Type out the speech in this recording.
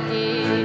Kentucky.